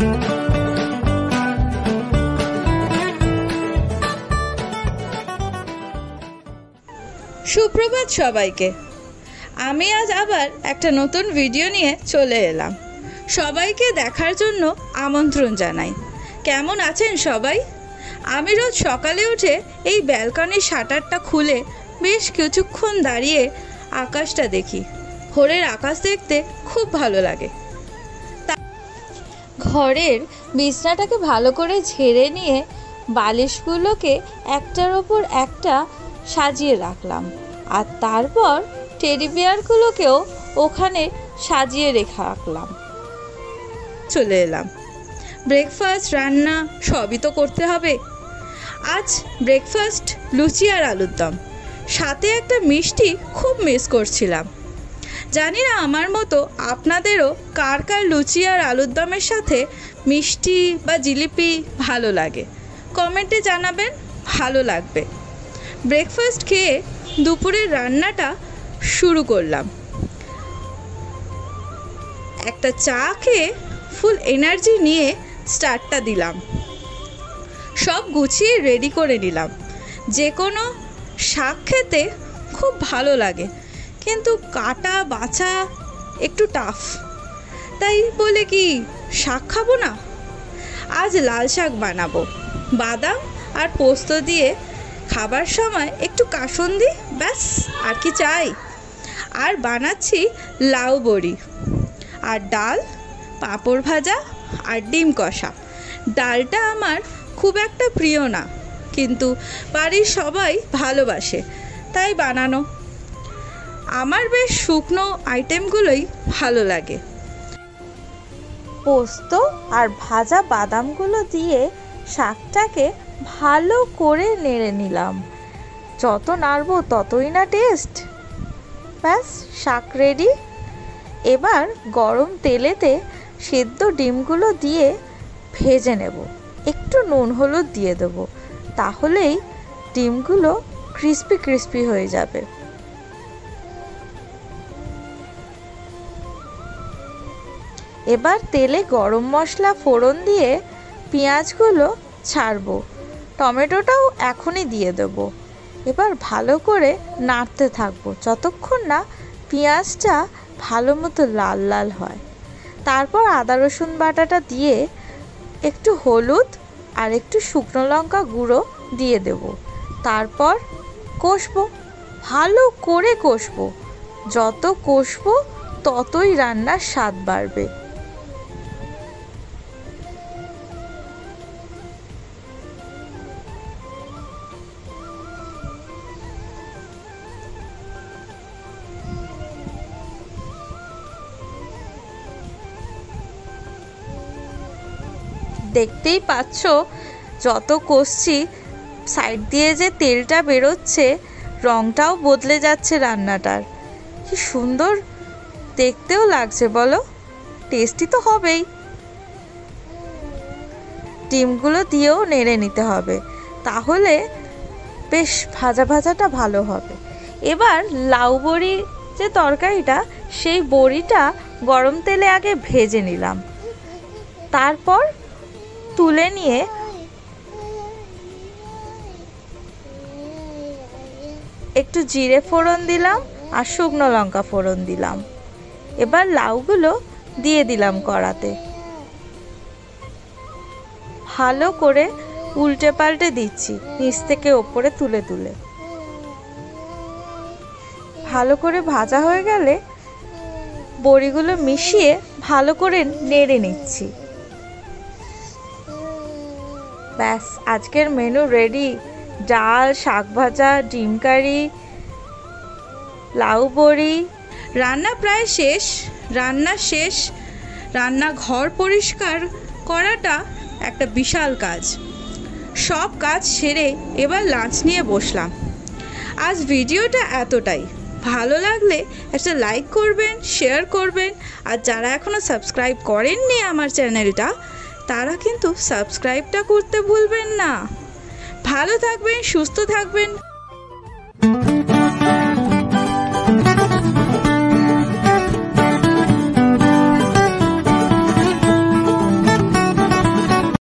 সুপ্রভাত সবাইকে। আমি আজ আবার একটা নতুন ভিডিও নিয়ে চলে এলাম। সবাইকে দেখার জন্য আমন্ত্রণ জানাই। কেমন আছেন সবাই? আমি রোজ সকালে উঠে এই ব্যালকনির শাটারটা খুলে বেশ কিছুক্ষণ দাঁড়িয়ে আকাশটা দেখি। ভোরের আকাশ দেখতে খুব ভালো লাগে। ঘরের বিছনাটাকে ভালো করে ঝেড়ে নিয়ে বালিশগুলোকে একটার ওপর একটা সাজিয়ে রাখলাম। আর তারপর টেডি বিয়ারগুলোকেও ওখানে সাজিয়ে রেখে রাখলাম। চলে এলাম। ব্রেকফাস্ট, রান্না সবই তো করতে হবে। আজ ব্রেকফাস্ট লুচি আর আলুর দম। সাথে একটা মিষ্টি খুব মিস করছিলাম। জানি না আমার মতো আপনাদেরও কার কার লুচি আর আলুর দমের সাথে মিষ্টি বা জিলিপি ভালো লাগে। কমেন্টে জানাবেন, ভালো লাগবে। ব্রেকফাস্ট খেয়ে দুপুরের রান্নাটা শুরু করলাম। একটা চা খেয়ে ফুল এনার্জি নিয়ে স্টার্টটা দিলাম। সব গুছিয়ে রেডি করে নিলাম। যে কোনো শাক খেতে খুব ভালো লাগে। কিন্তু কাটা, বাছা একটু টাফ তাই বলে কি, শাক খাব না? আজ লাল শাক বানাবো। বাদাম আর পোস্ত দিয়ে খাবার সময় একটু কাসন্দি ব্যাস, আর কি চাই? আর বানাচ্ছি লাউ বড়ি, আর ডাল, পাঁপড় ভাজা আর ডিম কষা। ডালটা আমার খুব একটা প্রিয় না, কিন্তু বাড়ির সবাই ভালোবাসে, তাই বানানো। আমার বেশ শুকনো আইটেমগুলোই ভালো লাগে। পোস্ত আর ভাজা বাদামগুলো দিয়ে শাকটাকে ভালো করে নেড়ে নিলাম। যত নাড়বো ততই না টেস্ট ব্যাস, শাক রেডি এবার গরম তেলেতে সেদ্ধ ডিমগুলো দিয়ে ভেজে নেব। একটু নুন হলুদ দিয়ে দেবো। তাহলেই ডিমগুলো ক্রিস্পি ক্রিস্পি হয়ে যাবে। এবার তেলে গরম মশলা ফোড়ন দিয়ে পেঁয়াজগুলো ছাড়বো। টমেটোটাও এখনই দিয়ে দেব। এবার ভালো করে নাড়তে থাকব যতক্ষণ না পেঁয়াজটা ভালো মতো লাল লাল হয়। তারপর আদা, রসুন বাটাটা দিয়ে একটু হলুদ আর একটু শুকনো লঙ্কা গুঁড়ো দিয়ে দেব। তারপর কষবো, ভালো করে কষবো। যত কষবো ততই রান্নার স্বাদ বাড়বে। দেখতেই পাচ্ছ যত কষছি সাইড দিয়ে যে তেলটা বেরোচ্ছে রঙটাও বদলে যাচ্ছে রান্নাটার। কি সুন্দর দেখতেও লাগছে, বলো? টেস্টি তো হবেই। ডিমগুলো দিয়েও নেড়ে নিতে হবে। তাহলে বেশ ভাজা ভাজাটা ভালো হবে। এবার লাউ বড়ি যে তরকারিটা, সেই বড়িটা গরম তেলে আগে ভেজে নিলাম। তারপর তুলে নিয়ে একটু জিরে ফোড়ন দিলাম আর শুকনো লঙ্কা ফোড়ন দিলাম। এবার লাউগুলো দিয়ে দিলাম কড়াতে। ভালো করে উল্টে পাল্টে দিচ্ছি, নিচ থেকে ওপরে তুলে তুলে। ভালো করে ভাজা হয়ে গেলে বড়িগুলো মিশিয়ে ভালো করে নেড়ে নিচ্ছি। ব্যাস, আজকের মেনু রেডি ডাল, শাক ভাজা, ডিম কারি, লাউ বড়ি। রান্না প্রায় শেষ, রান্না শেষ। রান্না ঘর পরিষ্কার করাটা একটা বিশাল কাজ। সব কাজ সেরে এবার লাঞ্চ নিয়ে বসলাম। আজ ভিডিওটা এতটাই। ভালো লাগলে একটা লাইক করবেন শেয়ার করবেন। আর যারা এখনও সাবস্ক্রাইব করেননি আমার চ্যানেলটা তারা কিন্তু সাবস্ক্রাইবটা করতে ভুলবেন না। ভালো থাকবেন সুস্থ থাকবেন।